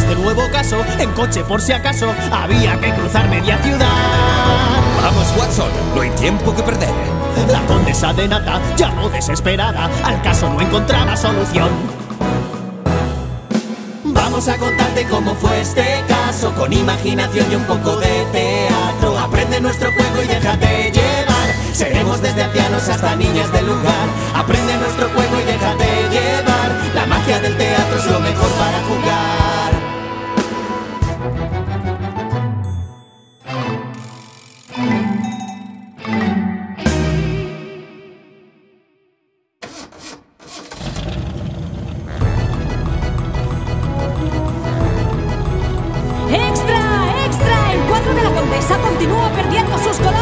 este nuevo caso, en coche por si acaso, había que cruzar media ciudad. Vamos, Watson, no hay tiempo que perder. La condesa de Nata llamó desesperada, al caso no encontraba solución. Vamos a contarte cómo fue este caso, con imaginación y un poco de teatro. Aprende nuestro juego y déjate llevar. Seremos desde ancianos hasta niñas del lugar. Aprende nuestro juego y déjate llevar. La magia del teatro es lo mejor para jugar. continúa perdiendo sus colores.